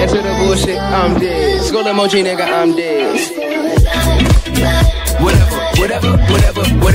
Answer the bullshit, I'm dead. Skull emoji, nigga, I'm dead. Whatever, whatever, whatever, whatever.